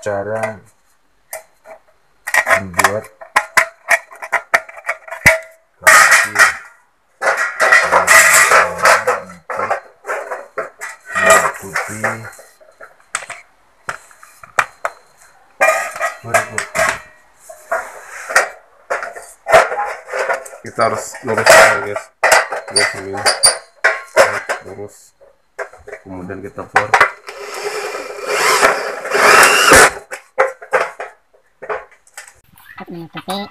cara membuat kita harus lurus ya guys. Lurus ini lurus. Kemudian kita pour jadi kalau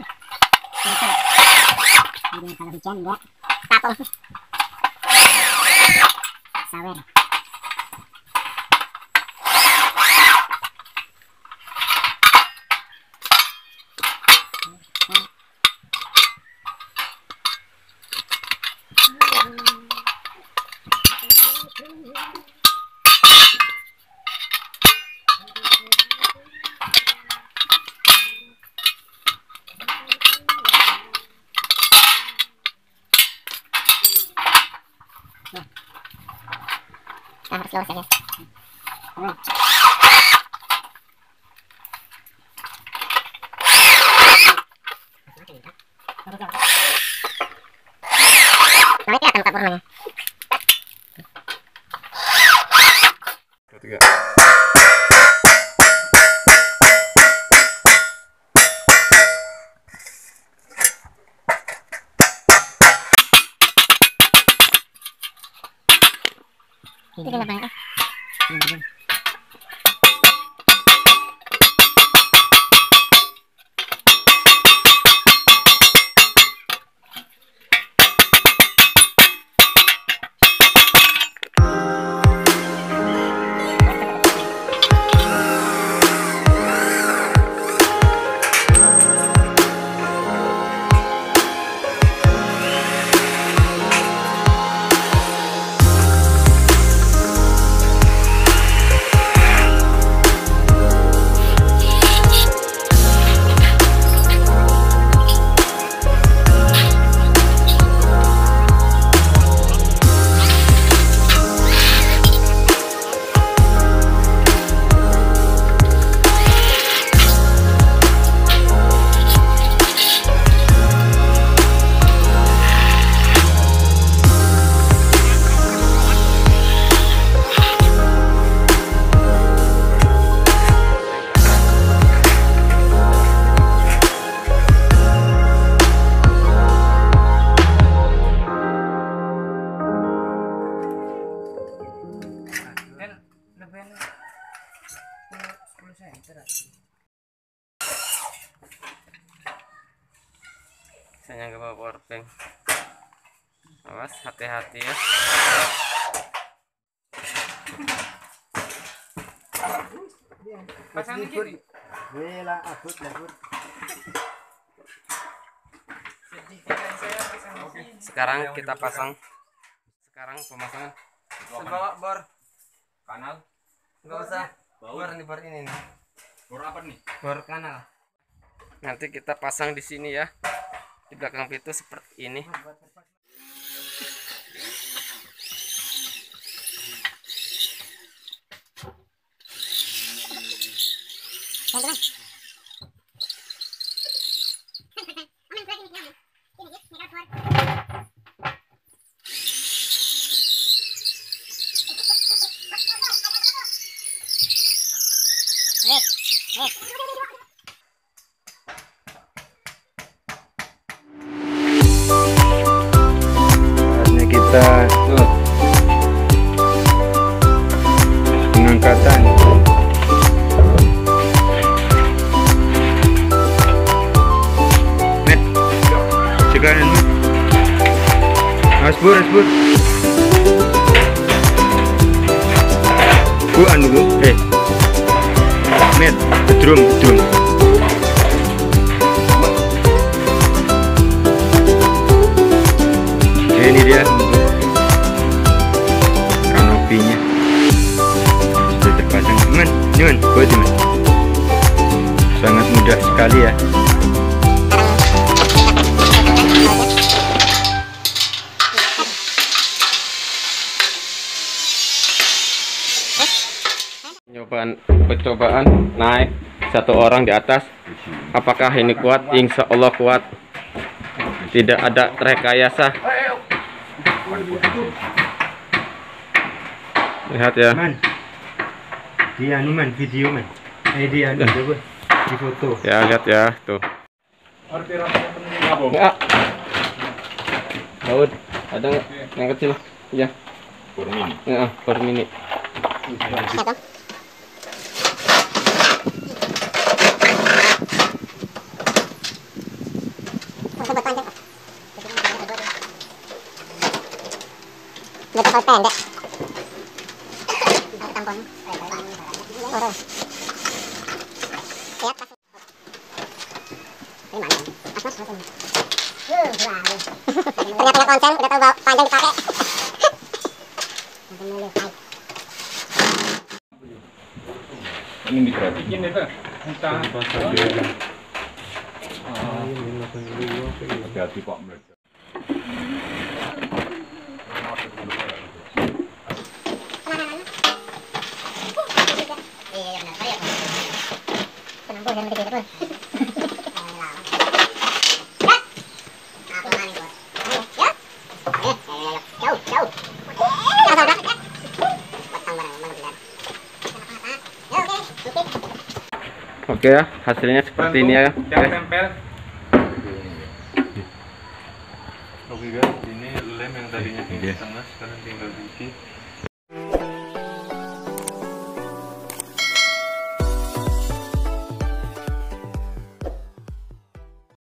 hujan enggak tapung sawer Nah, harus lurus ya guys Hmm. Nah. Ini kenapa ya? Saya nggak bawa power bank awas hati-hati ya pasang gini Wela, abut, abut. sekarang kita pasang sekarang pemasangan Bawa bor. kanal Enggak usah. Bor nih bor ini nih. bor apa nih Bor kanal. nanti kita pasang di sini ya di belakang pintu seperti ini Saatnya kita pengangkatan. Sekarang Met. Asbur, asbur. Bu anu eh. Met, bedrum, bedrum. Teman buat teman sangat mudah sekali ya. Percobaan percobaan naik satu orang di atas. Apakah ini kuat? Insya Allah kuat. Tidak ada rekayasa. Lihat ya. Man. Di anu man, video man. Eh di anu coba. Di foto. ya lihat ya tuh apa? ya Daud ada nggak yang kecil ya ya per mini. Tersebut panjang. Udah kapal pendek. Ternyata konsen, udah tahu bawa panjang dipakai. Ini diperhatiin itu. Entah. Hati-hati Pak mereka. Ya, oke. Oke. oke ya hasilnya seperti ini ya Oke. tempel. Oke guys, ini lem yang tadinya di Oke. tengah sekarang tinggal diisi